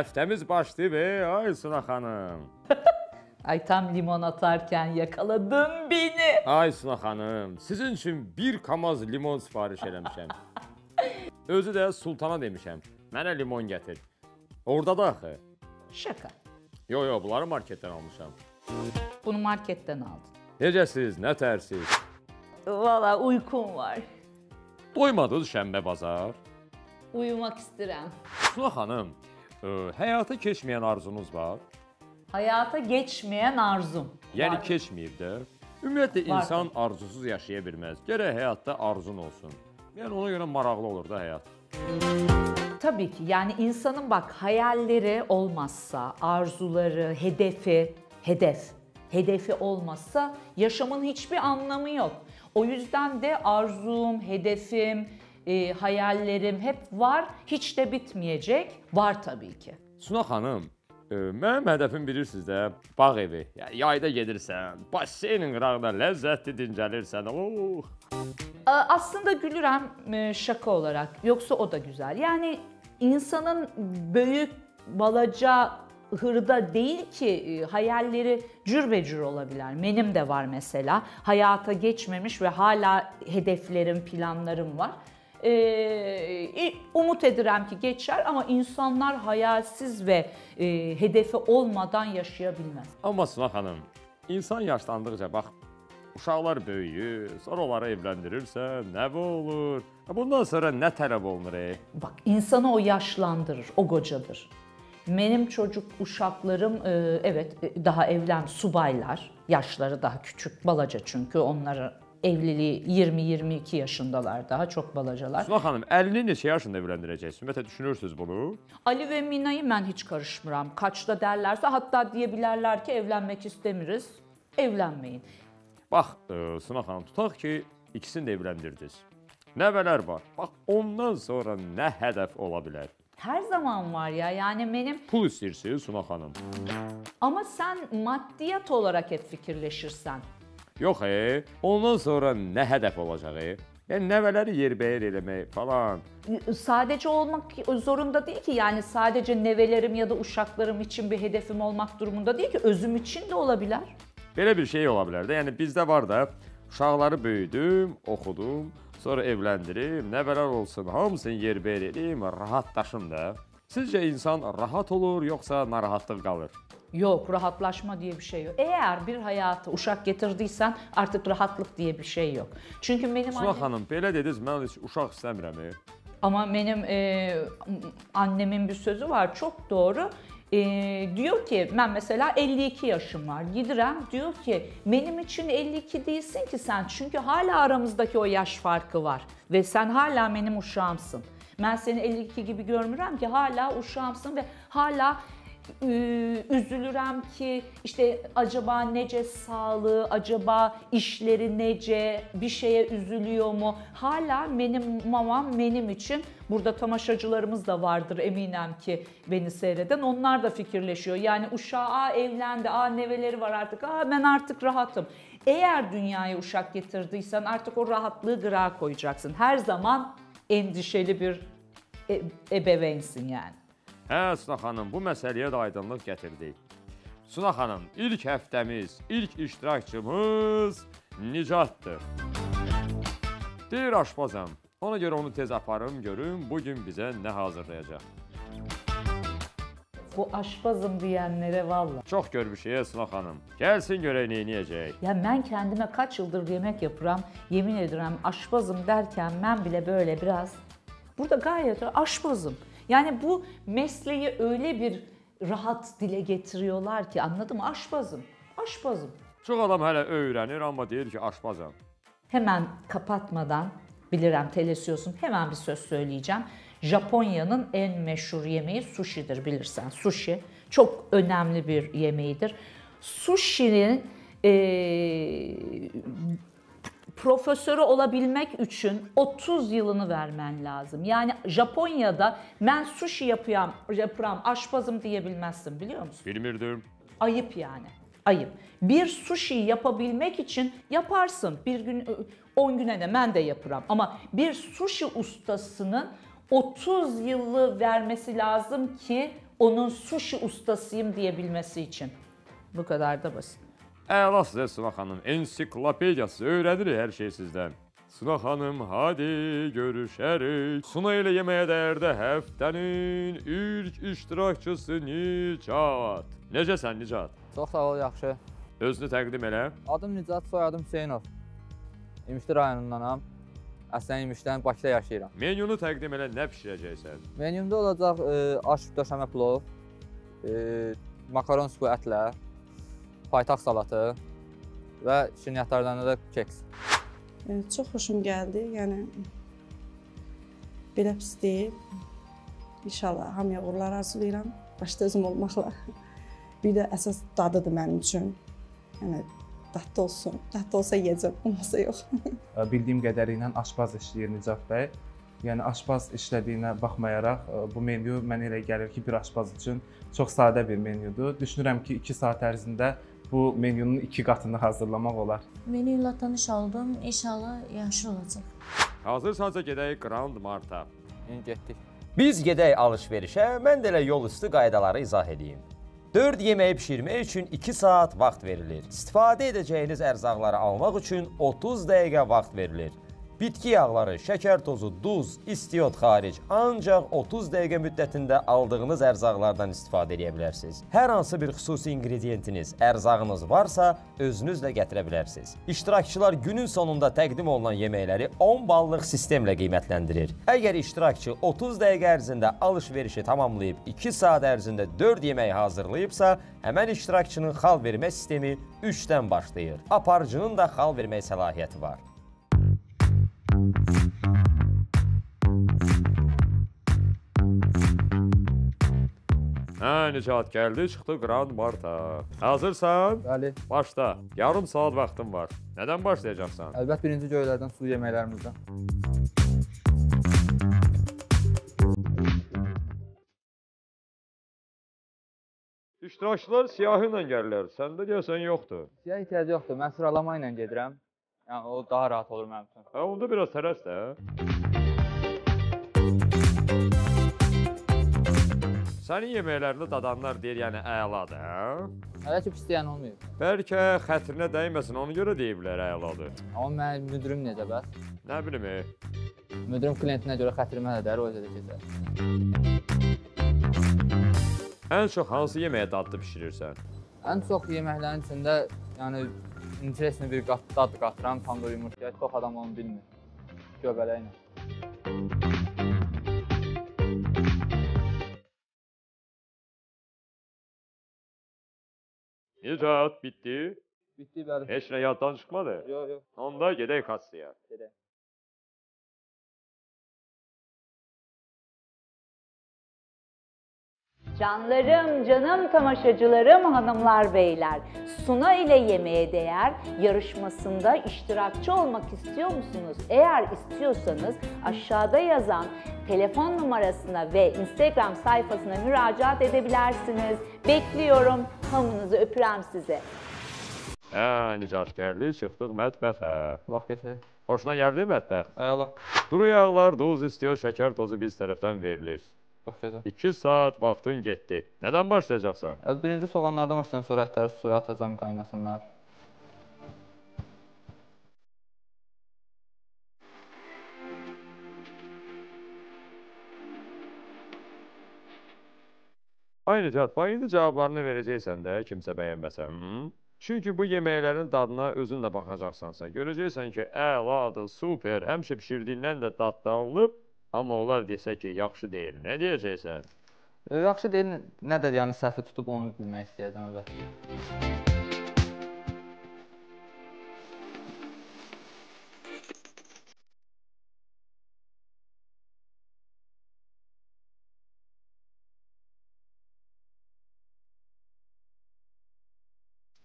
Həftəmiz başlayıb, ey, ay Suna xanım. Ay tam limon atarken yakaladın beni. Ay Suna xanım, sizin üçün bir kamaz limon sifariş eləmişəm. Özü də sultana demişəm. Mənə limon gətir. Orada da axı. Şaka. Yo yo, bunları marketdən almışam. Bunu marketten aldın. Necəsiz, nə tərsiz? Valla uykum var. Doymadınız şənbə bazar? Uyumak isterim. Suna xanım, ə, həyata keçməyən arzunuz var? Hayata geçmeyen arzum. Yəni Var. keçməyib də. Ümumiyyətlə Var. insan arzusuz yaşaya bilməz. Gərək həyatda arzun olsun. Yəni ona görə maraqlı olur da həyat. Tabii ki yani insanın bak hayalleri olmazsa, arzuları, hedefi, hedef, hedefi olmazsa yaşamın hiçbir anlamı yok. O yüzden de arzum, hedefim, e, hayallerim hep var, hiç de bitmeyecek. Var tabii ki. Suna xanım, ə, mənim hədəfim bilirsiniz də, bağ evi. Yəni yayda gedirsən, baseynin qırağında ləzzətli dincəlirsən. Oh! Aslında gülürem e, şaka olarak. Yoksa o da güzel. Yani insanın büyük balaca hırda değil ki e, hayalleri cürbecür olabilir. Benim de var mesela. Hayata geçmemiş ve hala hedeflerim, planlarım var. Ee, umut ederim ki geçer ama insanlar hayalsiz ve e, hedefi olmadan yaşayabilmez. Amma Suna xanım, insan yaşlandıqca bax uşaqlar böyüyür, sonra onları evləndirirsən, nəvə olur. Bundan sonra nə tələb olunur? E? Bak insanı o yaşlandırır, o kocadır. Benim çocuk uşaklarım e, evet e, daha evlen subaylar. Yaşları daha küçük, balaca çünkü onları evliliği 20-22 yaşındalar daha çok balacalar. Suna xanım, 50 neçə yaşında evləndirəcəksiniz? Ümumiyyətlə düşünürsüz bunu? Ali ve Mina'yı ben hiç karışmıram. Kaçta derlerse hatta diyebilirler ki evlenmek istemiriz. Evlenmeyin. Bax, ə, Suna xanım, tutaq ki, ikisini də evləndirdiniz. Nəvələr var. Bax, ondan sonra nə hədəf ola bilər? Her zaman var ya yani benim Pul istəyirsiniz Suna xanım? ama sen maddiyat olarak hep fikirleşirsen Yox, e, ondan sonra nə hədəf olacaq? E? Yəni nəvələri yerbəyər eləmək falan. sadece olmak zorunda değil ki yani sadece nevelerim ya da uşaklarım için bir hedefim olmak durumunda değil ki özüm için de olabilir. Belə bir şey ola bilər də. Yəni bizdə var da, uşaqları böyüdüm, oxudum, sonra evləndirim, nəvələr olsun, hamısını yerbəyər edeyim, rahatlaşım da. Sizcə insan rahat olur, yoxsa narahatlıq qalır? Yok rahatlaşma diye bir şey yok. Eğer bir hayata uşak getirdiysen artık rahatlık diye bir şey yok. Çünkü benim Suna annem, xanım, belə dediniz, mən heç uşaq istəmirəm. e. ama benim e, annemin bir sözü var çok doğru. E, diyor ki ben mesela 52 yaşım var gidirem diyor ki benim için 52 değilsin ki sen çünkü hala aramızdaki o yaş farkı var ve sen hala benim uşağımsın. Ben seni 52 gibi görmürəm ki hala uşağımsın ve hala Ü- üzülürəm ki işte acaba nece sağlığı, acaba işleri nece, bir şeye üzülüyor mu? Hala benim mamam benim için burada tamaşacılarımız da vardır eminim ki beni seyreden. Onlar da fikirleşiyor. Yani uşağı aa, evlendi, aa neveleri var artık, aa ben artık rahatım. Eğer dünyaya uşak getirdiysen artık o rahatlığı gırağa koyacaksın. Her zaman endişeli bir e- ebeveynsin yani. Hə, Suna xanım, bu məsələyə də aydınlıq gətirdik. Suna xanım, ilk həftəmiz, ilk iştirakçımız Nicatdır. Deyir aşpazam. Ona görə onu tez aparım, görüm bu gün bizə nə hazırlayacaq. Bu aşpazım diyenlere valla. Çox görmüşük Suna xanım. Gəlsin görək nə edəcək. Ya ben kendime kaç yıldır yemek yapıram, yemin ederim aşpazım derken ben bile böyle biraz burada gayet aşpazım. Yani bu mesleği öyle bir rahat dile getiriyorlar ki anladın mı? Aşpazım, aşpazım. Çox adam hələ öyrənir, amma deyir ki, aşpazam. Hemen kapatmadan bilirim telesiyorsun hemen bir söz söyleyeceğim. Japonya'nın en meşhur yemeği sushi'dir bilirsen. Sushi çok önemli bir yemeğidir. Sushi'nin eee, profesörü olabilmek için 30 yılını vermen lazım. Yani Japonya'da ben sushi yapıyorum, yapıram, aşpazım diyebilmezsin biliyor musun? Bilmirdim. Ayıp yani. Ayıp. Bir sushi yapabilmek için yaparsın. Bir gün 10 güne de ben de yaparım. Ama bir sushi ustasının 30 yılı vermesi lazım ki onun sushi ustasıyım diyebilmesi için. Bu kadar da basit. Əla sizə Suna xanım. Ensiklopediyası öyrənir hər şey sizdən. Suna xanım, hadi görüşərik. Suna ilə yeməyə dəyərdə həftənin ilk iştirakçısı Nicat. Necəsən Nicat? Çox sağ ol, yaxşı. Özünü təqdim elə. Adım Nicat, soyadım Hüseynov. İmişli rayonundanam. Əslən İmişdən Bakıda yaşayıram. Menyunu təqdim elə, nə bişirəcəksən? Menümdə olacaq e, aş döşəmə plov, e, makaron supu ətlə, paytaxt salatı və şirniyyatlardan da keks. Yəni, çox xoşum gəldi. Yəni belə pis deyil. İnşallah hamıya uğurlar arzulayıram. Başda özüm olmaqla. Bir də əsas dadıdır mənim üçün. Yəni dadlı olsun. Dadlı olsa yeyəcəm, olmasa yox. bildiyim qədərilə aşpaz işləyir Nicat bəy. Yəni aşpaz işlədiyinə baxmayaraq bu menyu mənə elə gəlir ki, bir aşpaz üçün çox sadə bir menyudur. Düşünürəm ki, 2 saat ərzində bu menyunun 2 qatını hazırlamaq olar. Menü ilə tanış oldum. İnşallah yaxşı olacaq. Hazırsansa gedək Grand Marta. İndi getdik. Biz gedək alış-verişə, mən də elə yol üstü qaydaları izah edeyim. 4 yeməyi bişirmək üçün 2 saat vaxt verilir. İstifadə edəcəyiniz ərzaqları almaq üçün 30 dəqiqə vaxt verilir. Bitki yağları, şəkər tozu, duz, istiot xaric ancaq 30 dəqiqə müddətində aldığınız ərzaqlardan istifadə edə bilərsiniz. Hər hansı bir xüsusi ingrediyentiniz, ərzağınız varsa, özünüzlə gətirə bilərsiniz. İştirakçılar günün sonunda təqdim olunan yeməkləri 10 ballıq sistemlə qiymətləndirir. Əgər iştirakçı 30 dəqiqə ərzində alış-verişi tamamlayıb 2 saat ərzində 4 yemək hazırlayıbsa, həmən iştirakçının xal vermə sistemi 3-dən başlayır. Aparıcının da xal vermək səlahiyyəti var. Hə, Nicat gəldi, çıxdı Grand Marta. Hazırsan? Bəli, Başla. Yarım saat vaxtın var. Nədən başlayacaqsan? əlbət birinci göylərdən sulu yeməklərimizdən. İştirakçılar siyahı ilə gəlirlər. Səndə deyəsən yoxdur. Siyah ehtiyacı yoxdur. Mən sıralama ilə gedirəm. Yəni o daha rahat olur mənim üçün. Hə, onda biraz tələs də. Sənin yeməklərini dadanlar deyir, yəni əladır, hə? Hələ ki pis deyən olmayıb. Bəlkə xətrinə dəyməsin, ona görə deyiblər əladır. Amma mənim müdürüm necə bəs? Nə bilim, e, Müdürüm klientinə görə xətrimə də dər, o özə də keçər. ən çox hansı yeməyə dadlı bişirirsən? Ən çox yeməklərin içində yəni interesli bir qat, dad qatıram tandır yumurtaya. Çox adam onu bilmir. Göbələklə. Nicat, bitdi. Bitdi bəli. Heç nə yaddan çıxmadı. Yox, yox. Onda gedək kassaya. Gedək. Canlarım, canım tamaşacılarım, hanımlar, beyler. Suna ile yemeğe değer yarışmasında iştirakçı olmak istiyor musunuz? Eğer istiyorsanız aşağıda yazan telefon numarasına ve Instagram sayfasına müracaat edebilirsiniz. Bekliyorum. Hamınızı öpürəm size. Hə, Nicat gəldi, çıxdıq mətbəxə. Vaxt keçir. Xoşuna gəldi mətbəx? Əla. Duru yağlar, duz istiyor, şəkər tozu biz tərəfdən verilir. Keçir. 2 saat vaxtın getdi. Nədən başlayacaqsan? Birinci soğanlardan başlayın, sonra ətləri suya atacağam qaynasınlar. Ay Nicat, bax indi cavablarını verəcəksən də kimsə bəyənməsə. Hı? Çünki bu yeməklərin dadına özün də baxacaqsansa, görəcəksən ki, əladır, super, həmişə bişirdiyindən də dadlı alınıb, amma onlar desə ki, yaxşı deyil. Nə deyəcəksən? E, yaxşı deyil, nə də yəni səhvi tutub onu bilmək istəyirəm əvvəl.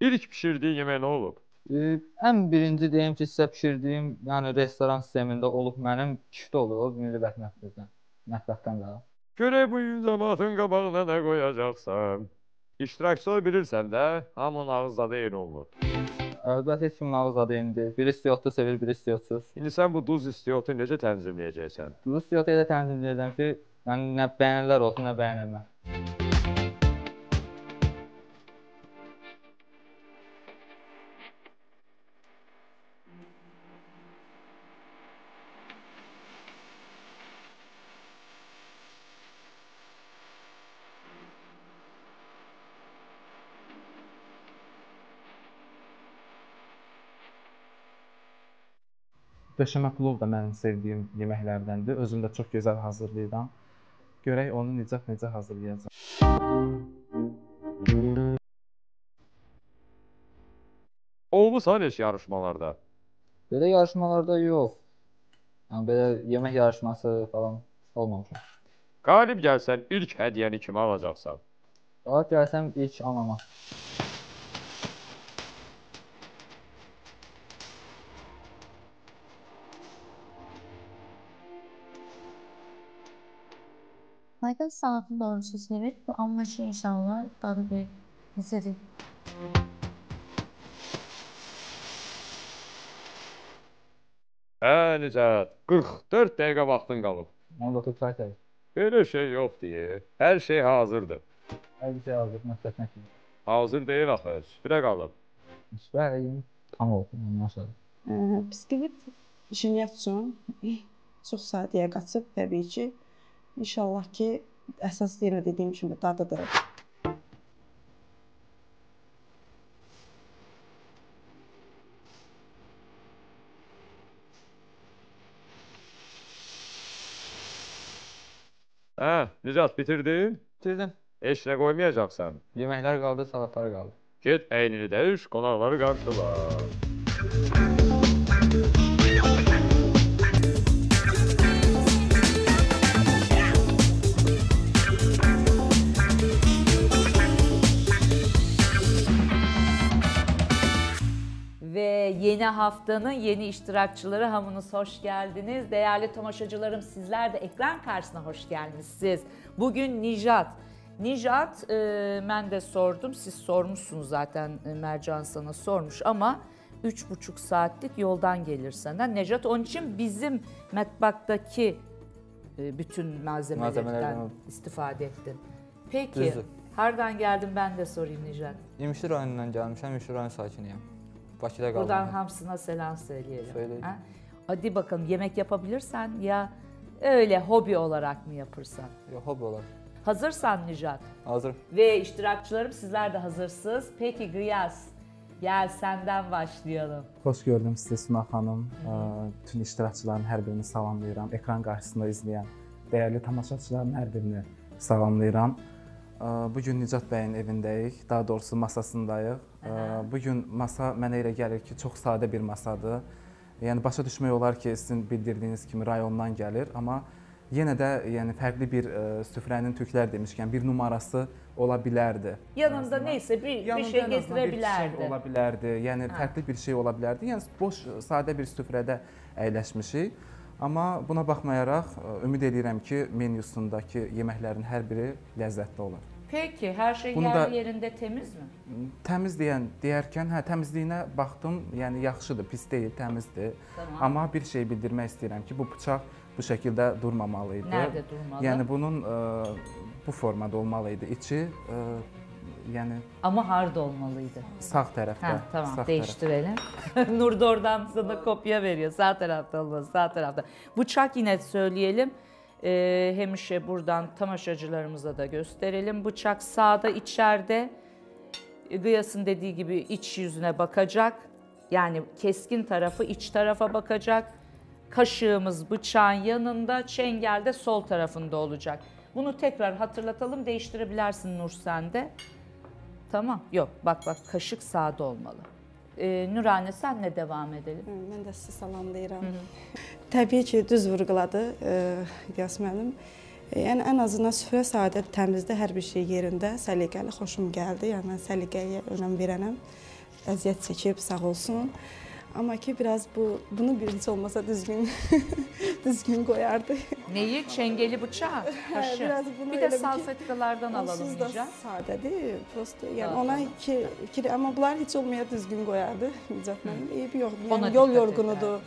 İlk bişirdiyi yemək nə olub? Ən birinci deyim ki, sizə bişirdiyim, yəni restoran sistemində olub mənim kifdə olub milli mətbəxdən. Mətbəxdən də. Görək bu gün cəmaatın qabağına nə qoyacaqsan. İştirakçılar bilirsən də, hamının ağız dadı eyni olmur. Əlbəttə heç kimin ağız adı eyni deyil. Biri istiyotlu sevir, biri istiyotsuz. İndi sən bu duz istiyotu necə tənzimləyəcəksən? Bu istiyotu elə tənzimləyəcəm ki, yəni nə bəyənirlər olsun, nə bəyənilmə. Döşəmə plov da mənim sevdiyim yeməklərdəndir. Özüm də çox gözəl hazırlayıram. Görək onu Nicat necə hazırlayacaq. Olmusan heç yarışmalarda? Belə yarışmalarda yox. Yəni belə yemək yarışması falan olmamışam. Qalib gəlsən ilk hədiyyəni kimə alacaqsan? Daha gəlsəm ilk anama. Fakat salatı doğrusu sevir. Ama şey inşallah tadı bir lezzeti. Hə, Nicat, 44 dəqiqə vaxtın qalıb. Onu da çay içərik. Belə şey yox deyə. Hər şey hazırdır. Hər şey hazır, məsləhətinə kimi. Hazır deyil axı, süfrə qalıb. Bəli, yedim. Tam oldu ondan sonra. Ə, Biskvit şirniyyat üçün çox sadəyə qaçıb təbii ki. İnşallah ki, əsas yenə dediyim kimi dadıdır. Hə, Nicat bitirdin? Bitirdim. Heç nə qoymayacaqsan. Yeməklər qaldı, salatlar qaldı. Get əynini dəyiş, qonaqları qarşıla. Yeni haftanın yeni iştirakçıları hamınız hoş geldiniz. Değerli tomaşacılarım sizler de ekran karşısına hoş gelmişsiniz. Bugün Nijat. Nijat e, ben de sordum. Siz sormuşsunuz zaten e, Mercan sana sormuş ama üç buçuk saatlik yoldan gelir sana. Nejat onun için bizim metbaktaki e, bütün malzemelerden Malzemelerden. istifade ettin. Peki Düzdür. hardan geldin ben de sorayım Nijat. İmişli rayonundan gəlmişəm, İmişli rayon sakiniyəm. Bakıda qaldım. Buradan hamsına selam söyleyelim. Söyleyin. ha? Hadi bakalım yemek yapabilirsen ya öyle hobi olarak mı yapırsan? Yox, hobi olar. Hazırsan Nijat Hazır. ve iştirakçılarım sizler de hazırsınız. Peki Gıyas gel senden başlayalım. Xoş gördüm sizi Suna xanım. Ə, Bütün iştirakçıların hər birini salamlayıram. Ekran qarşısında izləyən dəyərli tamaşaçıların hər birini salamlayıram. Ə, Bu gün Nicat bəyin evindəyik, daha doğrusu masasındayıq. Bu gün masa mənə elə gəlir ki, çox sadə bir masadır. Yəni başa düşmək olar ki, sizin bildirdiyiniz kimi rayondan gəlir, amma yenə də yəni fərqli bir ə, süfrənin türklər demişkən bir numarası ola bilərdi. Yanında neyse bir, bir Yanında şey ən azından getirebilirdi. Bir şey ola bilərdi. Yəni Hə. fərqli bir şey ola bilərdi. Yəni boş, sadə bir süfrədə əyləşmişik. Amma buna baxmayaraq ümid edirəm ki, menyusundakı yeməklərin hər biri ləzzətli olar. Peki her şey Bunu yerli yerinde temiz mi? Təmiz deyən deyərkən, hə, təmizliyinə baxdım. Yəni yaxşıdır, pis deyil, təmizdir. Tamam. Amma bir şey bildirmək istəyirəm ki, bu bıçaq bu şəkildə durmamalı idi. Nerede durmalı? Yəni bunun ə, bu formada olmalı idi. İçi ə, yəni Ama hard olmalıydı. sağ tərəfdə. Ha, tamam sağ tərəf. değiştirelim. Nur da oradan sana kopya veriyor. Sağ tarafta olmaz, sağ tarafta. Bıçak yine söyleyelim. Ee, hemişe buradan tamaşacılarımıza da gösterelim. Bıçak sağda içeride. Gıyas'ın dediği gibi iç yüzüne bakacak. Yani keskin tarafı iç tarafa bakacak. Kaşığımız bıçağın yanında, çengel de sol tarafında olacak. Bunu tekrar hatırlatalım, değiştirebilirsin Nur sen de. Tamam. Yok bak bak kaşık sağda olmalı. Ee, Nurane senle devam edelim. Hı, Mən də sizi salamlayıram. Təbii ki, düz vurğuladı e, İlyas müəllim. E, Yəni ən azından süfrə sadə, təmizdə, hər bir şey yerində, səliqəli, xoşum gəldi. Yəni mən səliqəyə önəm verənəm. Əziyyət çəkib sağ olsun. Amma ki biraz bu bunu bir heç olmasa düzgün düzgün qoyardı. Neyi? Çengeli bıçağı, kaşı. biraz bunu bir ki- salfetkalardan alalım da Nicat. sadədir. Prosto yəni Tamam. ona iki, iki amma bunlar heç olmaya düzgün qoyardı. Nicat müəllim. Eybi yox. Ona Yəni yol dikkat yorğunudur.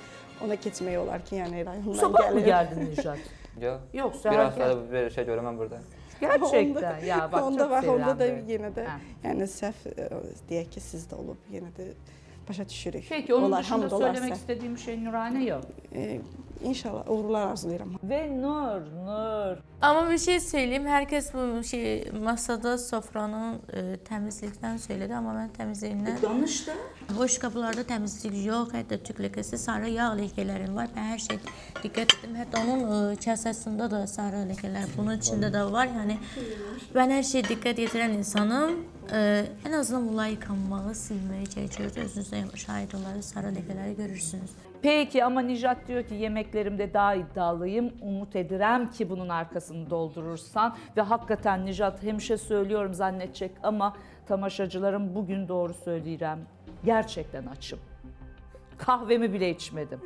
Ona keçmək olar ki, yəni rayondan Sabah mı gəlir. geldin Nicat? Yox. Yoksa Bir herkes... haftada bir şey görəm burada. Gerçekten ya bak onda çok bax, onda da sevilen bir- yenə də Ha. yəni səhv e, deyək ki, sizdə olub, yenə də başa düşürük. Peki onun Olar, dışında söylemek istediğim bir şey Nurane yok. E, İnşallah uğurlar arzulayıram. Ve Nur, Nur. Ama bir şey söyleyeyim. Herkes bu şey masada sofranın e, təmizlikdən söylədi, amma mən təmizliyindən Danıştı. boş qapılarda təmizlik yox, hətta tük ləkəsi, sarı yağ ləkələrim var. Mən hər şey diqqət etdim. Hətta onun e, kasasında da sarı ləkələr, bunun içində də var. Yəni mən hər şeyə diqqət yetirən insanım. E, ən azından bunları yıkanmağı, silməyi çəkiyoruz. Özünüzdə şahid olaraq sarı ləkələri görürsünüz. Peki ama Nijat diyor ki yemeklerimde daha iddialıyım. Umut edirəm ki bunun arkasını doldurursan. Ve hakikaten Nijat hemşe söylüyorum zannedecek ama tamaşacılarım bugün doğru söyleyirəm. Gerçekten açım. Kahvemi bile içmedim.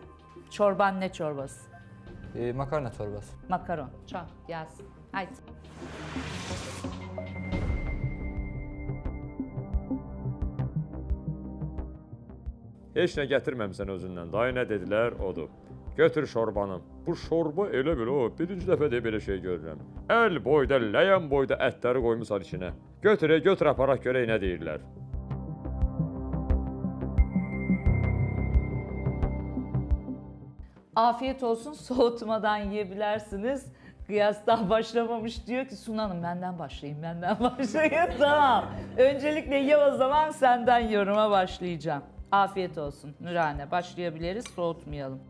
Çorban ne çorbası? E, makarna çorbası. Makaron. Çal gelsin. Haydi. Heç nə gətirməmisən özündən. Dayı nə dedilər, odur. Götür şorbanı. Bu şorba elə belə o, birinci dəfədir belə şey görürəm. Əl boyda, ləyən boyda ətləri qoymusan içinə. Götür, götür aparaq görək nə deyirlər. Afiyet olsun soğutmadan yiyebilirsiniz. Kıyas daha başlamamış diyor ki Suna Hanım benden başlayayım benden başlayın tamam. Öncelikle ye o zaman senden yoruma başlayacağım. Afiyet olsun Nurhane başlayabiliriz soğutmayalım.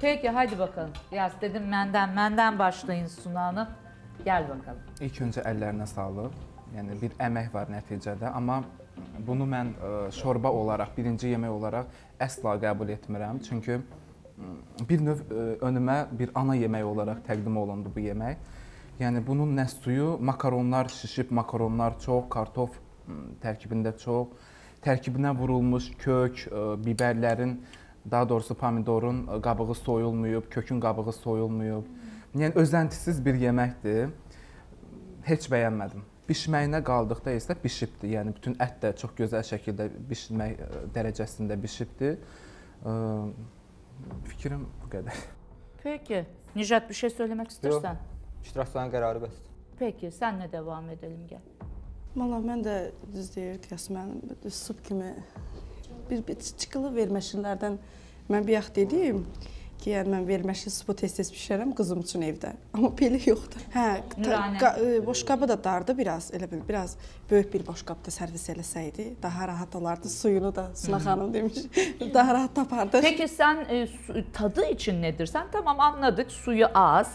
Peki hadi bakalım. Yaz dedim menden menden başlayın Suna Hanım. Gel bakalım. İlk öncə əllərinə sağlıq. Yəni bir əmək var nəticədə, amma bunu mən ə, şorba olaraq, birinci yemək olaraq əsla qəbul etmirəm. Çünki bir növ ə, önümə bir ana yemək olaraq təqdim olundu bu yemək. Yəni bunun nə suyu, makaronlar şişib, makaronlar çox, kartof tərkibində çox, tərkibinə vurulmuş kök, ə, bibərlərin, daha doğrusu pomidorun qabığı soyulmayıb, kökün qabığı soyulmayıb. Yəni özəntisiz bir yeməkdir. Heç bəyənmədim. Bişməyinə qaldıqda isə bişibdi. Yəni bütün ət də çox gözəl şəkildə bişmək ə, dərəcəsində bişibdi. Ə, Fikrim bu qədər. Peki. Nijat bir şey söylemek istersen. İştirakçıların qərarı bəsdir. Peki senle devam edelim gel. Valla mən də düz deyir düz sup kimi bir, bir çıxılı verməşlərdən mən bir vaxt dedim ki, yəni mən verməşli supu tez-tez bişirərəm qızım üçün evdə. Amma belə yoxdur. Hə, qa- e, boşqabı da dardı biraz, elə bil biraz böyük bir boşqabda servis eləsəydi, daha rahat olardı. Suyunu da Suna xanım demiş, daha rahat tapardıq. Peki sen e, su- tadı için nedir? Sen tamam anladık suyu az.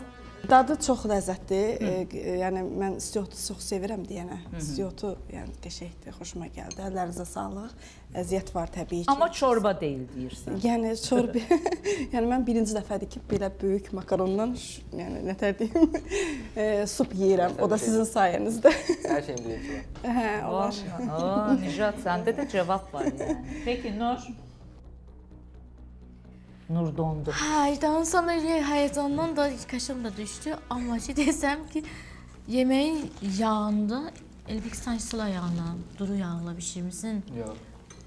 Dadı çox ləzzətlidir. E, e, yəni mən istiyotu çox sevirəm deyənə. İstiyotu yəni qəşəngdir, xoşuma gəldi. Əllərinizə sağlıq. Əziyyət var təbii ki. Ama çorba değil deyirsən. Yəni çorba. yəni mən birinci dəfədir ki, belə böyük makarondan, yəni nətər deyim, e, sup yeyirəm. O da sizin sayənizdə. Hər şeyin birinci var. hə, olar. Nijat sende de cevap var yani. Peki Nur? Nur dondu. Haydan sonra elə həyəcandan da kaşım da düşdü. Amma şey desəm ki, yeməyin yağında elə bir sanki sıla yağla, duru yağla bişirmisin. Yox.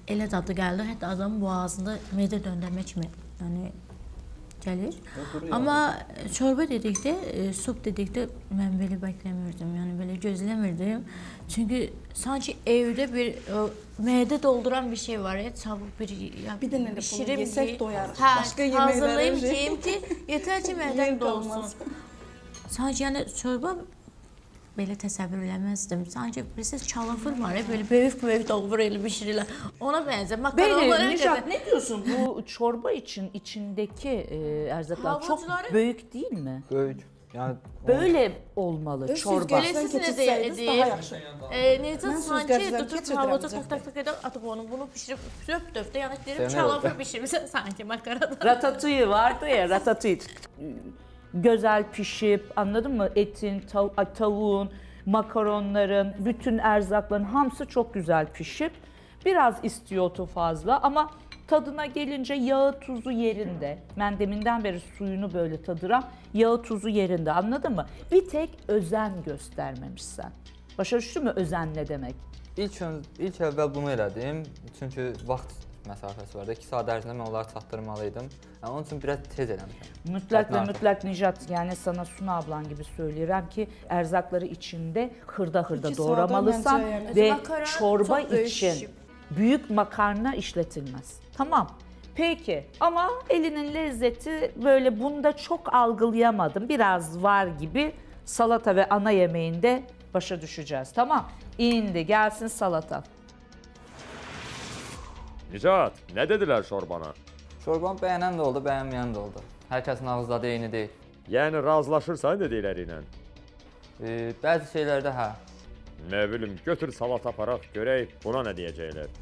Elə dadı gəldi. Hətta adamın boğazında medə döndərmə kimi, yəni gəlir. Amma çorba dedikdə, e, sup dedikdə mən belə bəkləmirdim. Yəni belə gözləmirdim. Çünki sanki evdə bir o, mədə dolduran bir şey var ya, çabuk bir ya, Bir dənə də bunu bişirim yesək ki, doyarıq. Hə, Başqa yeməklərə hazırlayım şey- yeyim ki, yetər ki mədəm Yer dolsun. Sanki yəni çorba belə təsəvvür eləməzdim. Sanki bilirsiniz çalafır var ya, belə böyük-böyük doğvur elə bişirirlər. Ona bənzər. Makaronlara qədər. ne diyorsun bu çorba için içindeki e, erzaklar çok Havuçları- büyük değil mi? Böyük. Yəni Böyle olmalı çorba. Də keçirsəydiniz yəni daha deyir. yaxşı. E, necə sanki keçirdirəm havucu tak tak tak edib atıb onu, bunu bişirib döp döp də yəni deyirəm yox. bişirmisən sanki makarada. Ratatouille vardı ya ratatouille. Güzel pişip anladın mı? Etin, tav- tavuğun, makaronların, bütün erzakların hamısı çok güzel pişip biraz istiyotu fazla ama tadına gelince yağı tuzu yerinde. Ben deminden beri suyunu böyle tadıram. Yağı tuzu yerinde anladın mı? Bir tek özen göstermemişsen. Başa düştün mü özen ne demek? ilk ilk əvvəl bunu elədim. Çünki vaxt məsafəsi var da. 2 saat ərzində mən onları çatdırmalı idim. Yəni onun üçün biraz tez eləmişəm. Mütləq Tatlı. mütləq Nicat yani sana Suna ablan gibi söylüyorum ki erzakları içinde hırda hırda İki doğramalısan yani. ve Makarna çorba için büyük makarna işletilmez. Tamam. Peki ama elinin lezzeti böyle bunda çok algılayamadım. Biraz var gibi salata ve ana yemeğinde başa düşeceğiz. Tamam. İndi gelsin salata. Nicat, nə dedilər şorbana? Şorban bəyənən də oldu, bəyənməyən də oldu. Hər kəsin ağız dadı eyni deyil. Yəni razılaşırsan dedikləri ilə. E, bəzi şeylərdə hə. Nə bilim, götür salat aparaq, görək buna nə deyəcəklər.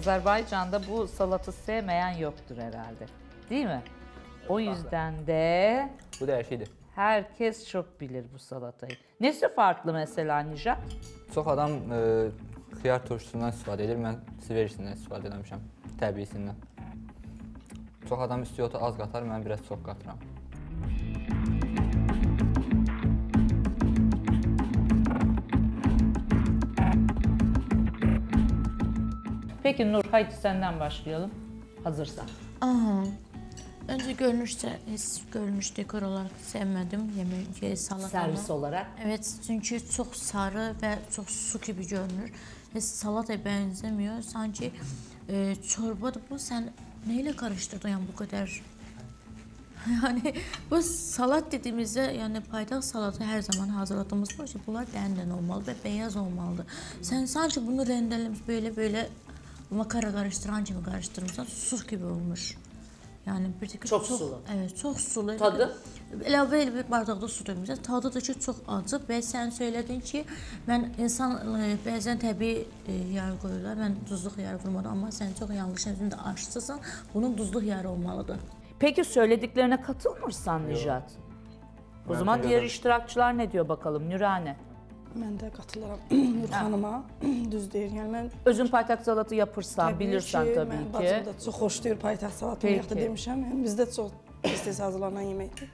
Azerbaycan'da bu salatı sevmeyen yoktur herhalde. Değil mi? O yüzden de Bu dəyişikdir. Herkes çok bilir bu salatayı. Nesi farklı mesela Nijat? Çox adam e, xiyar turşusundan istifadə edir. Mən siverisindən istifadə etmişəm, təbiisindən. Çox adam istiyotu az qatar, mən biraz çox qatıram. Peki Nur haydi senden başlayalım. Hazırsan. Aha. Önce görünüşte, hiç görünüş dekor olarak sevmedim yemek salatanı. Servis olarak. Evet çünkü çok sarı ve çok su gibi görünür. Hiç salataya benzemiyor. Sanki e, çorba da bu sen neyle karıştırdın yani bu kadar? Yani bu salat dediğimizde yani paydaş salatı her zaman hazırladığımız var ki bunlar benden olmalı ve beyaz olmalı. Sen sadece bunu rendelemiş böyle böyle makara karıştıran gibi karıştırmışsan su gibi olmuş. Yani bir tek Çok sulu. Evet çok sulu. Tadı? Əlavə elə bir bardaqda su dökmüsən. Tadı da ki çox acı və sən söylədin ki, mən insan e, bəzən təbii e, yağ qoyurlar. Mən duzluq yağı vurmadım, amma sən çox yanlış özün də aşçısan. Bunun duzluq yağı olmalıdır. Peki söylediklerine katılmırsan Nijat. O zaman diğer iştirakçılar ne diyor bakalım Nürane? Mən də qatılıram Nur xanıma. Düz deyir. Yəni mən Özün paytak salatı yapırsan, Təbii bilirsən ki, tabii mən ki. Bacım da çox xoşlayır paytaxt salatını yaxşı demişəm. Yəni bizdə çox tez hazırlanan yeməkdir.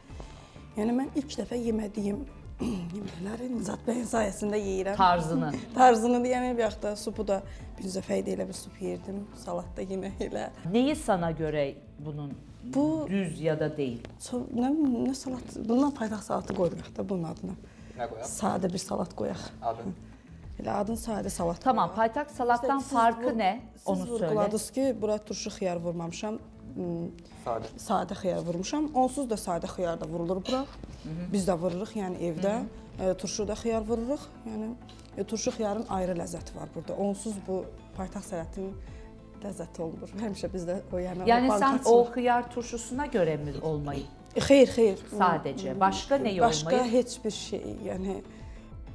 Yəni mən ilk dəfə yemədiyim yeməkləri Nizat bəyin sayəsində yeyirəm. Tarzını. Tarzını yəni bir yaxda supu da bir dəfə idi elə bir sup yerdim, salat da yemək elə. Neyi sana göre bunun Bu düz ya da değil? çox nə, nə salat, bundan paytaxt salatı qoyuruq da bunun adına. Nə qoyaq? Sadə bir salat qoyaq. Adı. Elə adın sadə salat. Tamam, qoyaq. paytak salattan İşte siz farkı vur- ne? Siz Onu söyle. vurguladınız ki, bura turşu xiyar vurmamışam. Hmm, Sadə. sadə xiyar vurmuşam. Onsuz da sadə xiyar da vurulur bura. Biz də vururuq, yəni evdə. E, turşu da xiyar vururuq. Yəni e, turşu xiyarın ayrı ləzzəti var burada. Onsuz bu paytaxt salatının ləzzəti olmur. Həmişə bizdə o yəni Yani banka sen açılır. o hıyar turşusuna göre mi olmayı? Xeyr, xeyr. Sadece. Başka neyi Başqa olmayı? heç bir şey, yəni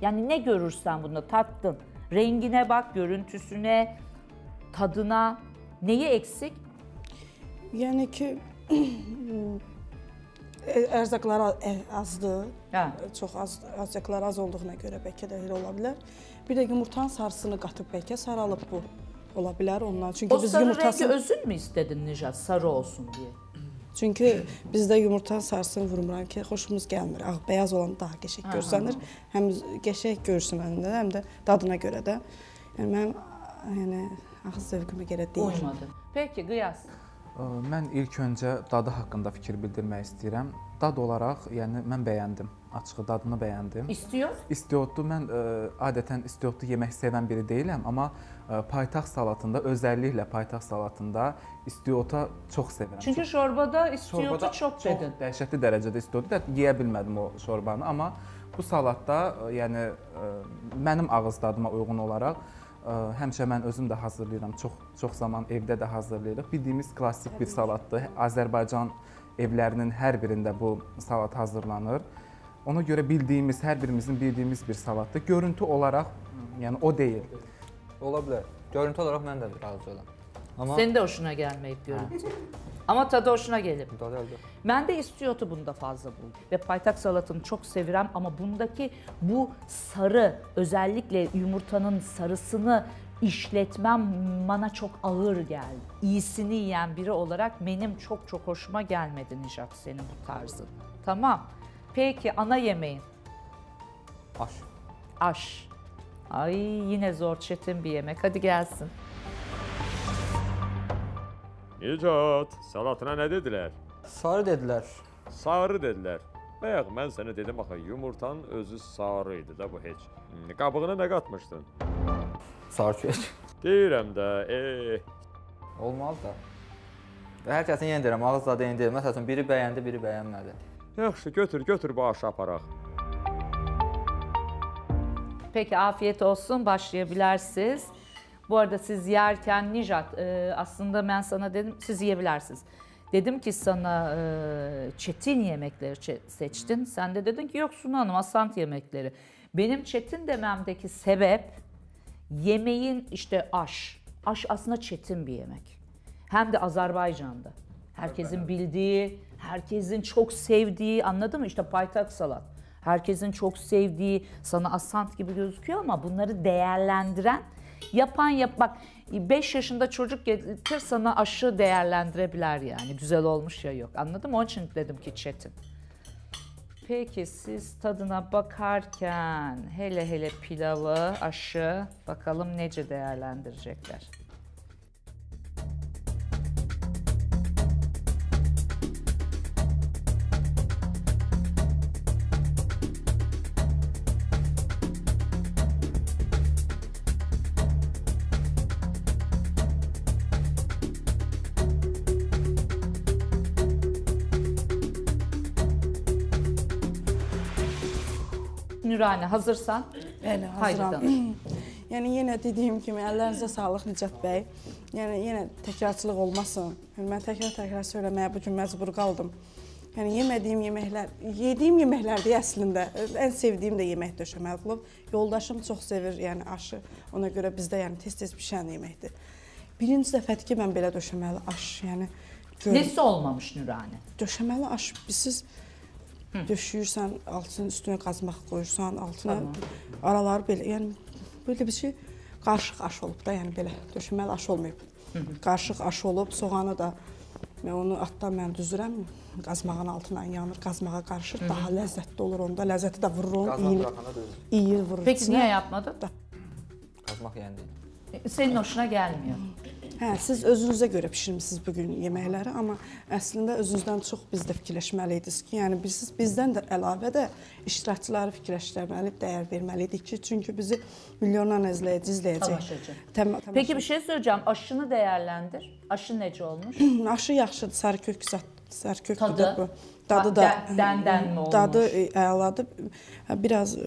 Yani ne görürsen bunda tattın. Rengine bak, görüntüsüne, tadına. Neyi eksik? yəni ki e, ərzaqlar a- e, azdır. Ha. Çox az ərzaqlar az olduğuna görə bəlkə də elə ola bilər. Bir də yumurtanın sarısını qatıb bəlkə saralıb bu ola bilər ondan. Çünki O biz sarı yumurtasını rengi özün mü istedin Nijat? Sarı olsun diye. Çünki bizdə yumurtanın sarısını vurmuram ki, xoşumuz gəlmir. Ağ bəyaz olan daha qəşəng görsənir. Həm qəşəng görsün məndə, həm də dadına görə də. Yəni mənim yəni ağız zövqümə görə deyil. Uymadı. Peki Qıyas. Ə, Mən ilk öncə dadı haqqında fikir bildirmək istəyirəm. Dad olaraq, yəni mən bəyəndim. Açığı dadını bəyəndim. İstiyor. İstiotlu mən ə, adətən istiotlu yemək sevən biri deyiləm, amma ə, paytaxt salatında, özəlliklə paytaxt salatında istiota çox sevirəm. Çünkü çorbada istiyotu Şorbada çok dedin. dəhşətli dərəcədə istiotu da yeyə bilmədim o şorbanı, amma bu salatda ə, yəni ə, mənim ağız dadıma uyğun olaraq ə, həmişə mən özüm də hazırlayıram. Çox çox zaman evdə də hazırlayırıq. Bildiyimiz klassik bir salatdır. Azərbaycan evlərinin hər birində bu salat hazırlanır. Ona görə bildiyimiz, hər birimizin bildiyimiz bir salatdır. Görüntü olaraq, yəni o deyil. Ola bilər. Görüntü olaraq mən də razıyam. Amma Senin de hoşuna gelmeyip görüntü. Ama tadı hoşuna gelip. dadı əldə. Ben de istiyotu bunda fazla buldum. Ve paytak salatını çok sevirem ama bundaki bu sarı özellikle yumurtanın sarısını işletmem bana çok ağır geldi. İyisini yiyen biri olarak benim çok çok hoşuma gelmedi Nijat senin bu tarzın. Tamam. Peki ana yemeğin. Aş. Aş. Ay yine zor çetin bir yemek. Hadi gelsin. Nicat, salatına nə dedilər? Sarı dedilər. Sarı dedilər. Bayaq mən sənə dedim axı yumurtanın özü sarı idi da bu heç. Hmm, Qabığına nə qatmışdın? Sarı kök. Deyirəm də, eh, Olmaz da. Hər kəsin yenə deyirəm, ağız dadı yenə deyirəm. Məsələn, biri bəyəndi, biri bəyənmədi. Yaxşı götür, götür bu aşı aparaq. Peki afiyet olsun başlayabilirsiniz. Bu arada siz yerken Nijat e, aslında ben sana dedim siz yiyebilirsiniz. Dedim ki sana e, çetin yemekleri seçtin. Sen de dedin ki yok Sunu Hanım asant yemekleri. Benim çetin dememdeki sebep yemeğin işte aş. Aş aslında çetin bir yemek. Hem de Azerbaycan'da. Herkesin bildiği, herkesin çok sevdiği anladın mı? İşte paytak salat. Herkesin çok sevdiği, sana asant gibi gözüküyor ama bunları değerlendiren, yapan yap bak 5 yaşında çocuk getir sana aşı değerlendirebilir yani. Güzel olmuş ya yok. Anladın mı? Onun için dedim ki çetin. Peki siz tadına bakarken hele hele pilavı, aşı bakalım nece değerlendirecekler. Nurane hazırsan Bəli, hazıram. Yəni yenə dediyim kimi əllərinizə sağlıq Nicat bəy. Yəni yenə təkrarçılıq olmasın. Yəni mən təkrar-təkrar söyləməyə bu gün məcbur qaldım. Yəni yemədiyim yeməklər, yediyim yeməklərdir əslində. Ən sevdiyim də yemək döşəməli plov. Yoldaşım çox sevir, yəni aşı. Ona görə bizdə yəni tez-tez bişən yeməkdir. Birinci dəfədir ki, mən belə döşəməli aş, yəni görürəm. Nesi olmamış Nurane? Döşəməli aş siz döşüyürsən, altının üstünə qazmaq qoyursan, altına araları belə, yəni belə bir şey qarışıq aş olub da, yəni belə döşəməli aş olmayıb. Qarışıq aş olub, soğanı da mən onu atdan mən düzürəm, qazmağın altına yanır, qazmağa qarışır, daha ləzzətli olur onda. Ləzzəti də vururum, Qazan iyi, buraxanda düzdür. iyi vurur. Peki niye yapmadın? Qazmaq yəni deyil. Senin hoşuna gelmiyor. Hə, siz özünüzə görə bişirmisiniz bu gün yeməkləri, amma əslində özünüzdən çox biz də fikirləşməliydiniz ki, yəni biz bizdən də əlavə də iştirakçıları fikirləşdirməli, dəyər verməliydik ki, çünki bizi milyonlarla izləyici izləyəcək. Tamaşaçı. Təma- Peki bir şey söyleyeceğim. Aşını değerlendir. Aşı nece olmuş? Aşı yaxşıdır, sarı kök zat, sarı kökdür bu. Dadı da Dən- dəndən olmuş? Dadı e, əladır. Biraz e,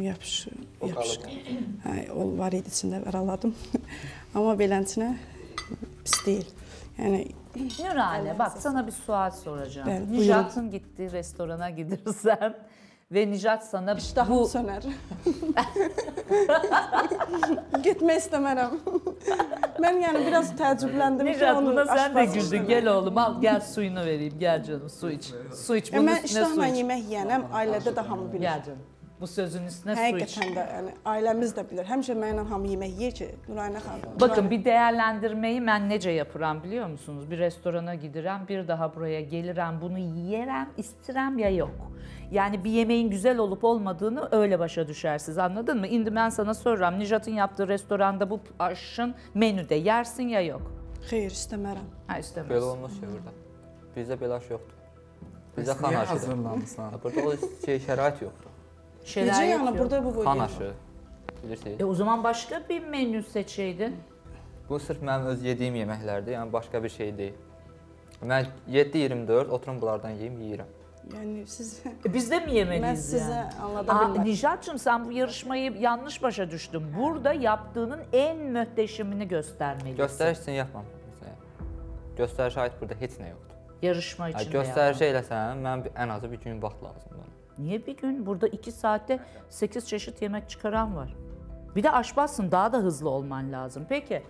yapış yapışıq. Hə, o var idi içində araladım. Amma beləsinə pis deyil. Yəni Nurane bak sana bir sual soracağım. Ben. Nijat'ın gittiği restorana gidersen ve Nijat sana iştahım bu sönər. Getmək istəmərəm. Mən yəni biraz təəccübləndim ki, Nijat buna sen de güldün. Gel oğlum al gel suyunu vereyim. Gel canım su iç. Su iç. Ya Bunun üstüne su iştahla iç. yemək yeyənəm, ailədə də hamı bilir. Gel canım. Bu sözün üstüne su iç. Də, yəni ailəmiz də bilir. Həmişə mənlə hamı yemək yeyir ki, Nurayna xanım. Bakın bir değerlendirmeyi ben nece yapıram biliyor musunuz? Bir restorana gidirem, bir daha buraya gelirem, bunu yiyerem, istirem ya yok. Yani bir yemeğin güzel olup olmadığını öyle başa düşersiniz anladın mı? Şimdi ben sana soruram, Nijat'ın yaptığı restoranda bu aşın menüde yersin ya yok. Xeyr, istəmərəm. Ha Belə istemez. olmaz ki burada. Bizdə belə aş yoxdur. Bizdə Bəs xan niyə aşıdır. hazırlamısan? Burada o şey şərait yoxdur. Necə Şerait yəni yok. burada bu Xan qoyulur? aşı. Bilirsiniz? E o zaman başka bir menü seçeydin. Bu sırf mənim öz yediyim yeməklərdir, yəni başqa bir şey deyil. Mən 7-24 oturum bunlardan yeyim, yeyirəm. Yəni siz E biz de mi yemeliyiz yani? anlada Aa, bilmərəm. Nijat'cığım sen bu yarışmayı yanlış başa düştün. Burada yaptığının en mühteşemini göstermelisin. Göstəriş üçün yapmam. Göstərişə aid burada heç nə yoxdur. Yarışma için göstərişə eləsən, mən bir- ən azı bir gün vaxt lazımdır. ona. Niye bir gün? Burada iki saatte 8 çeşit yemek çıkaran var. Bir de aşbazsın daha da hızlı olman lazım. Peki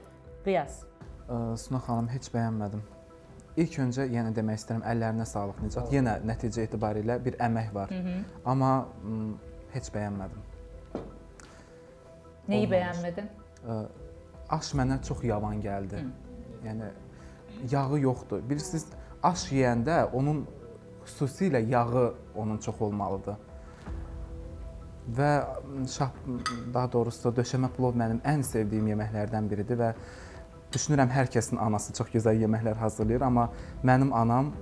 Qiyas. Ə, Suna xanım heç bəyənmədim. İlk öncə yenə demək istəyirəm əllərinə sağlıq Nicat. Yenə nəticə etibarilə bir əmək var. Amma m, heç bəyənmədim. Neyi Olmamış. beğenmedin? Ə, Aş mənə çox yavan gəldi. Yəni yağı yoxdur. Bilirsiniz, aş yeyəndə onun xüsusilə yağı onun çox olmalıdır. və şah daha doğrusu döşəmə plov mənim ən sevdiyim yeməklərdən biridir və düşünürəm hər kəsin anası çox gözəl yeməklər hazırlayır, amma mənim anam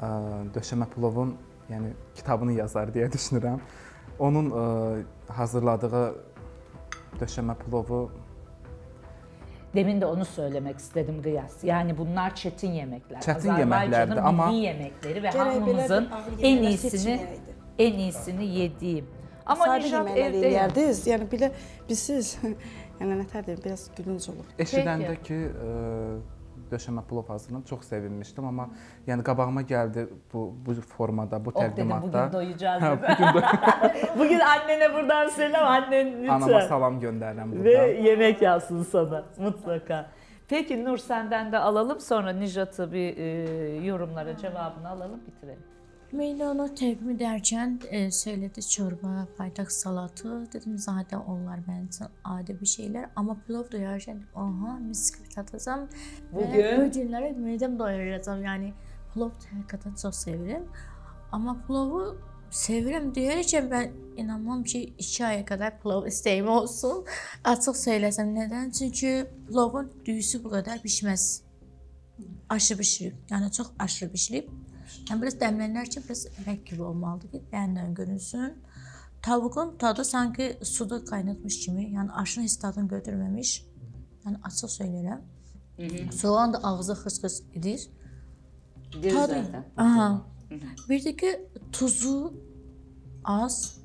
ə, döşəmə plovun yəni kitabını yazar deyə düşünürəm. Onun ə, hazırladığı döşəmə plovu Demin de onu söylemek istedim Gıyas. Yani bunlar çetin yemekler. Çetin Azerbaycan'ın yemeklerdi ama- milli yemekleri ve Gərək belə hamımızın en yeməklər iyisini en iyisini yediğim. Ama Sadə Nijat yeməklər evde yer. eləyərdiniz. Yəni belə bilsiz, yəni nətər deyim, biraz gülünc olur. eşidəndə ki, ə, döşəmə plov hazırlanıb çox sevinmişdim, amma yəni qabağıma gəldi bu bu formada, bu Oh dedim təqdimatda. bugün doyacağız. Hə, bugün bugün annene buradan selam annen anama lütfen. salam göndərirəm Ve burada. yemek yazsın sana mutlaka. Peki Nur senden de alalım sonra Nijat'ı bir e, yorumlara cevabını alalım bitirelim. Meydana təqdim edərkən e, söylədi çorba, paytaxt salatı. Dedim zaten onlar mənim üçün adi bir şeylər. Amma plov duyarkən aha mis kimi tadacağam. Bugün? Və bu günlərə midəm doyuracağam. Yəni plov həqiqətən çox sevirəm. Amma plovu sevirəm deyərkən mən inanmam ki 2 aya qədər plov istəyim olsun. Açıq söyləsəm nədən? Çünki plovun düyüsü bu qədər bişməz. Aşırı bişirib. Yəni çox aşırı bişirib. Yəni biraz dəmlənərkən biraz ipək kimi olmalıdır ki, bəyəndən görünsün. Tavuğun tadı sanki suda qaynatmış kimi, yəni aşının heç dadını götürməmiş. Yəni açıq söyləyirəm. Soğan da ağzı xıs-xıs edir. Tadı. Aha. Bir də ki tuzu az.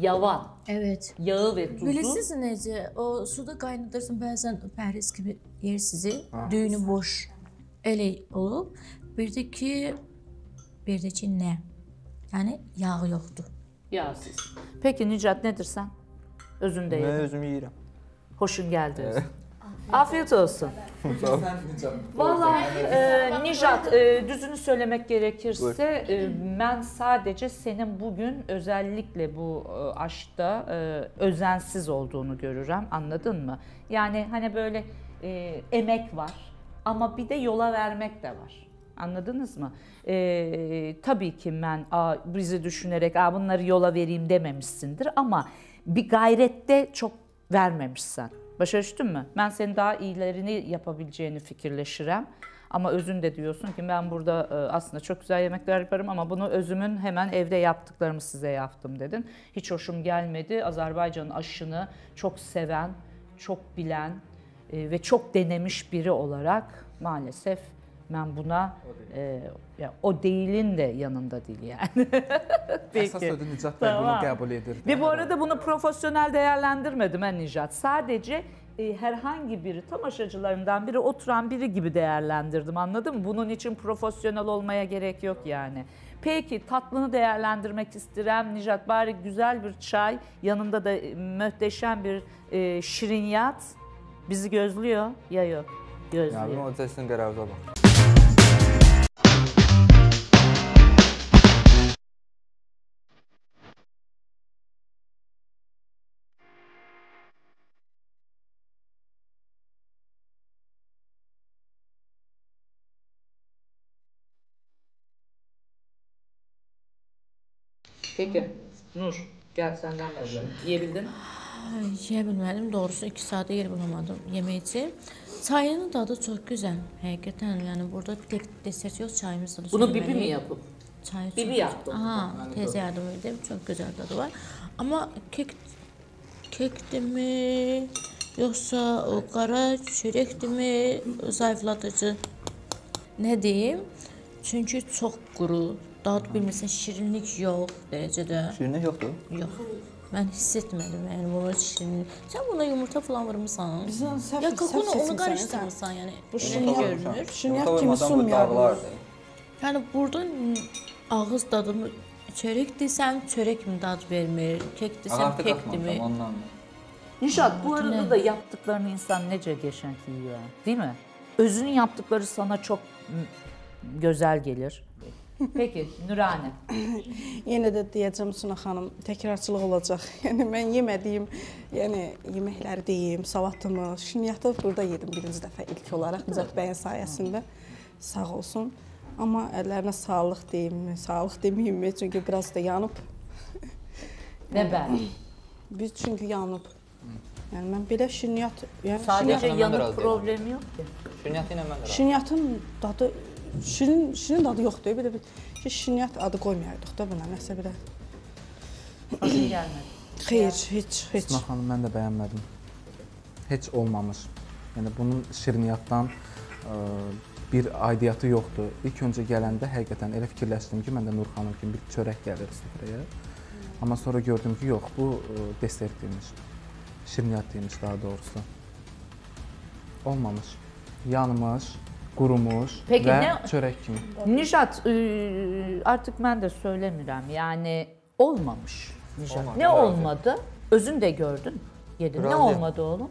Yavan. Evet. Yağı ve tuzu. Bilirsiniz necə? O suda qaynadırsın, bəzən pəhriz kimi yer sizi, düyünü boş elə olub. Bir də ki, bir də ki nə? Yəni yağı yoxdur. Yağsız. Peki Nicat nedir sen? Özünde Mən yedin. özüm yeyirəm. Hoşun geldi. özün. Afiyet olsun. Vallahi e, Nijat e, düzünü söylemek gerekirse e, ben sadece senin bugün özellikle bu e, aşkta e, özensiz olduğunu görürüm anladın mı? Yani hani böyle e, emek var ama bir de yola vermek de var. Anladınız mı? E, tabii ki ben bizi düşünerek a, bunları yola vereyim dememişsindir ama bir gayrette çok vermemişsen. Başa düştün mü? Ben senin daha iyilerini yapabileceğini fikirleşirem. Ama özünde diyorsun ki ben burada e, aslında çok güzel yemekler yaparım ama bunu özümün hemen evde yaptıklarımı size yaptım dedin. Hiç hoşum gelmedi. Azerbaycan'ın aşını çok seven, çok bilen e, ve çok denemiş biri olarak maalesef ben buna e, ya, o değilin de yanında değil yani. Əsas sözü Nicat bəy bunu Tamam. qəbul edir. Ve bu arada bunu profesyonel değerlendirmedim ben Nijat. Sadece e, herhangi biri, tamaşacılarından biri, oturan biri gibi değerlendirdim anladın mı? Bunun için profesyonel olmaya gerek yok yani. Peki tatlını değerlendirmek isterim. Nijat bari güzel bir çay, yanında da e, muhteşem bir e, şirinyat bizi gözlüyor ya yok? Gözlüyor. Yəni o cəsin qərarda bax. Peki Nur gel senden başlayalım. Yiyebildin? Ay, Yeyə bilmədim, doğrusu 2 saata yer bulamadım yemək üçün. Çayının dadı çox gözəl. Həqiqətən, yəni burada tek desert yox, çayımız da Bunu. Bibi mi yapıp? Çay çok Bibi yaptı. Aha, teyze yardım edeyim. Çok güzel tadı var. Ama kek kekdi mi yoksa o qara çörəkdi mi zayıfladıcı nə deyim? Çünki çox quru, dad bilmirsən, şirinlik yox dərəcədə. Şirinlik yoxdur. Yox. Mən hiss etmədim yəni bunu şirinlik. Sən buna yumurta falan vurmusan? Bizdən səhv Ya səhv kakunu onu qarışdırmısan yəni. Bu şirin görünür. Şirniyyat kimi sunmayarlar. Yəni burada ağız dadımı çörək desəm, çörək kimi dad vermir. Kek desəm, kekdimi? ondan. Nişat bu arada ne? da yaptıklarını insan nece geçen yiyor. Değil mi? Özünün yaptıkları sana çok güzel gelir. Peki Nurane. Yenə də deyəcəm Suna xanım, təkrarçılıq olacaq. Yəni mən yemədiyim, yəni yeməkləri deyim, salatımı, şirniyyatı burada yedim birinci dəfə ilk olaraq Nicat bəyin sayəsində. Sağ olsun. Amma əllərinə sağlıq deyim, sağlıq deməyimmi? Çünki biraz da yanıb. Ve ben. Biz çünki yanıb. Yəni mən belə şirniyyat, yəni yanık razıyam. problemi yok ki. Şirniyyatı ilə mən də şirniyyatın dadı şirin şirin dadı yoxdur. Bir də bir ki şirniyyat adı qoymayardıq da buna nəsə belə. Acı gelmedi. Xeyr, heç, heç. Suna xanım mən də bəyənmədim. Heç olmamış. Yəni bunun şirniyyatdan ə, bir aidiyyatı yoxdur. İlk öncə gələndə həqiqətən elə fikirləşdim ki, məndə Nur xanım kimi bir çörək gəlir süfrəyə. Amma sonra gördüm ki, yox, bu ə, desert imiş. Şirniyyat imiş daha doğrusu. Olmamış. Yanmış, qurumuş Peki və nə- çörək kimi. Nijat e, artık ben de söylemiyorum yani olmamış Nijat. Olmadı, ne razı. olmadı? Özün de gördün. Yedin. Ne olmadı oğlum?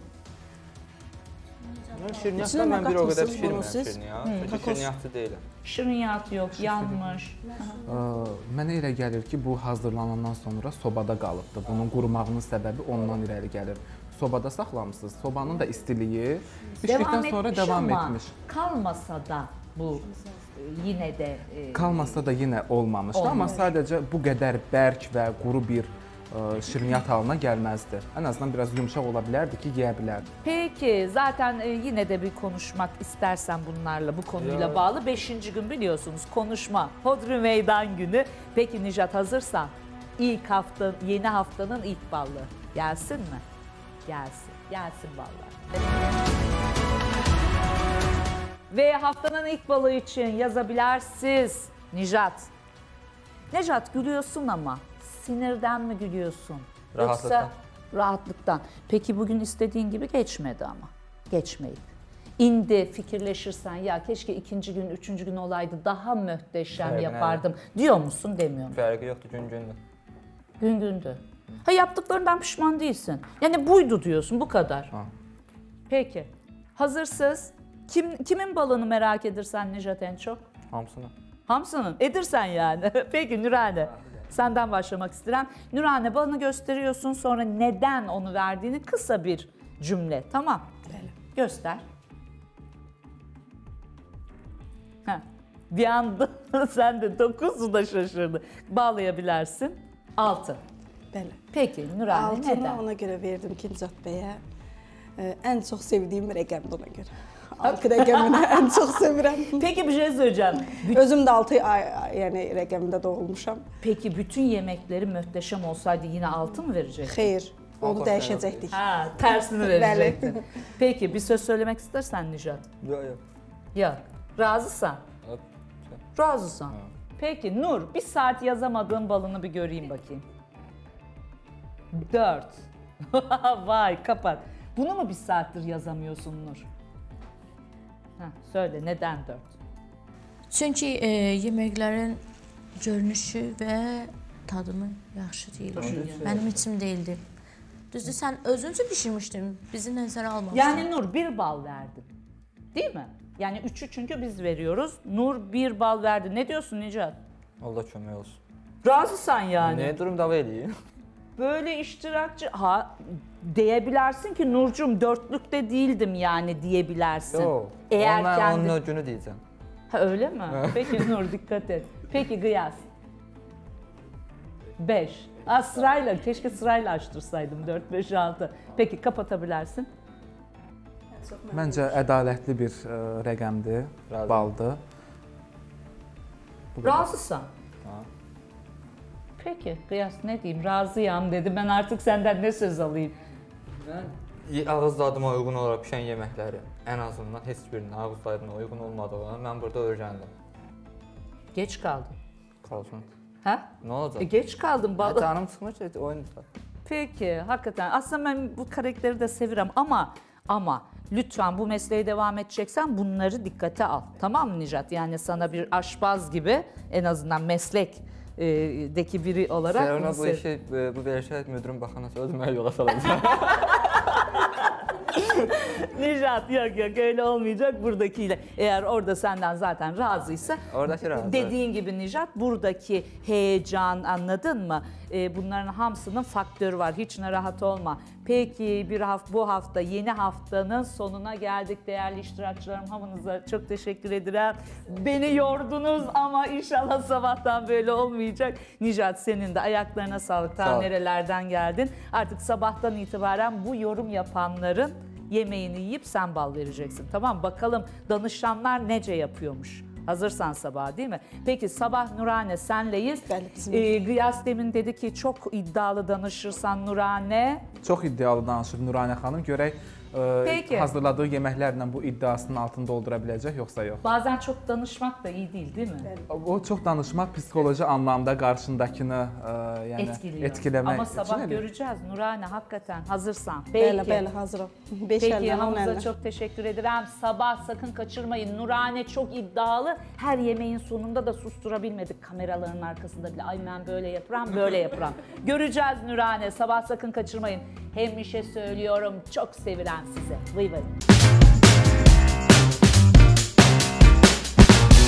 Nə mən bir o qədər qatmısınız bunu siz? Çünki deyiləm. Şirniyyat yok, yanmış. Mənə elə gəlir ki, bu hazırlanandan sonra sobada qalıbdı. Bunun qurumağının səbəbi ondan irəli gəlir. Sobada saxlamısınız. Sobanın da istiliyi bişdikdən sonra ama etmiş. Kalmasa da bu e, yine de e, Kalmasa da yenə olmamışdı, amma Olmamış. sadəcə bu qədər bərk və quru bir ə, şirniyyat halına gəlməzdi. Ən azından biraz yumşaq ola bilərdi ki, yeyə bilərdi. Peki zaten e, yine de bir konuşmak istersen bunlarla bu konuyla Ya. bağlı. Beşinci gün biliyorsunuz konuşma. Hodri meydan günü. Peki Nijat hazırsan ilk hafta yeni haftanın ilk ballı gelsin mi? Gelsin. Gelsin vallahi. Ve haftanın ilk balığı için yazabilirsiniz Nijat. Nejat gülüyorsun ama sinirden mi gülüyorsun? Yoksa Rahatlıktan. rahatlıktan. Peki bugün istediğin gibi geçmedi ama. Geçmeyip. İndi fikirleşirsen ya keşke ikinci gün, üçüncü gün olaydı daha muhteşem Aynen, yapardım diyor musun demiyor musun? Fərqi yoxdur gün-gündür. Gün gündü. Ha yaptıklarından pişman değilsin. Yani buydu diyorsun bu kadar. Ha. Peki. Hazırsız. Kim, kimin balığını merak edersen Nejat en çok? Hamısını. Hamsının. Edirsen yani. Peki Nurhane. Senden başlamak istedim. Nurhane balını gösteriyorsun sonra neden onu verdiğini kısa bir cümle. Tamam. Göster. Heh. Bir anda sen de dokuzu da şaşırdı. Bağlayabilirsin. Altın. Belə. Peki Nurhane Altını neden? ona görə verdim ki, Nicat bəyə ən çox sevdiyim rəqəmdir ona görə. Altı rəqəmini ən çox sevirəm. Peki bir şey söyleyeceğim. Bü- Özüm də 6 ay, ay yəni rəqəmində doğulmuşam. Peki bütün yemekleri mühteşem olsaydı yine altın mı verecektin? Xeyr, onu Altı dəyişəcəkdik. Ha, tersini verecektin. Peki bir söz söylemek istersen Nijat. Yox, yox. Yok. Razısan. Razısan. Peki Nur bir saat yazamadığın balını bir göreyim bakayım. Dört. Vay kapat. Bunu mu bir saattir yazamıyorsun Nur? Heh, söyle neden dört? Çünki e, yeməklərin görünüşü və tadımı yaxşı deyil. Mənim için deyildi. Düzdür, sən özünüzü bişirmişdin, bizi nəzərə almamışdın. Yani Nur bir bal verdin. Değil mi? Yani üçü çünkü biz veriyoruz. Nur bir bal verdi. Ne diyorsun Nicat? Allah kömək olsun. Razısan yani. Nəyə durum dava eləyir? Böyle iştirakçı ha diyebilirsin ki Nurcum dörtlükte değildim yani diyebilirsin. Yox. Eğer Onu mən kendi onun günü deyəcəm. ha, öyle mi? Peki Nur dikkat et. Peki Gıyas. 5. Aa, sırayla keşke sırayla açtırsaydım 4 5 6. Peki kapatabilirsin. Məncə ədalətli bir ə, rəqəmdir, Razıyam. baldır. Razısan. Peki Gıyas ne diyeyim razıyam dedi. Ben artık senden ne söz alayım? Mən ağız dadıma uyğun olaraq bişən yeməkləri ən azından heç birinin ağız dadına uyğun olmadığını mən burada öyrəndim. Geç kaldın. Qalsın. Ha? Nə olacaq? E, geç kaldın. Bal- Canım çıxmır ki. Peki, hakikaten. Aslında ben bu karakteri de seviyorum ama ama lütfen bu mesleğe devam edeceksen bunları dikkate al. Tamam mı Nijat? Yani sana bir aşpaz gibi en azından meslekteki biri olarak Sərona bunu bu işi, bu verişə müdürün baxanası özümə yola salacaq. Nijat yok yok öyle olmayacak buradakiyle. Eğer orada senden zaten razıysa Oradakı razı. dediğin gibi Nijat buradaki heyecan anladın mı? Ee, bunların hamsının faktörü var. Hiç rahat olma. Peki bir hafta bu hafta yeni haftanın sonuna geldik değerli iştirakçılarım. Hamınıza çok teşekkür ederim. Beni yordunuz ama inşallah sabahtan böyle olmayacak. Nijat senin de ayaklarına sağlık. Ta Sağ ol. nerelerden geldin. Artık sabahtan itibaren bu yorum yapanların yemeğini yiyip sen bal vereceksin. Tamam bakalım danışanlar nece yapıyormuş. Hazırsan sabah değil mi? Peki sabah Nurane senleyiz. Ee, Gıyas demin dedi ki çok iddialı danışırsan Nurane. Çox iddialı danışır Nuranə xanım. Görək Peki. hazırladığı yeməklərlə bu iddiasının altını doldura biləcək yoxsa yox. Bazen çok danışmak da iyi değil değil mi? O çox danışmaq psixoloji anlamda qarşındakını ə, yəni Etkiliyor. etkiləmək Ama sabah elə- göreceğiz Nurane hakikaten hazırsan. Peki. Bəli, bəli, hazıram. 5 Peki əldən 10 Hamza çok teşekkür ederim. Sabah sakın kaçırmayın. Nurane çok iddialı. Her yemeğin sonunda da susturabilmedik kameraların arkasında bile. Ay ben böyle yaparım, böyle yaparım. Göreceğiz Nurane. Sabah sakın kaçırmayın. Hem işe söylüyorum. Çok sevilen size. Vıy.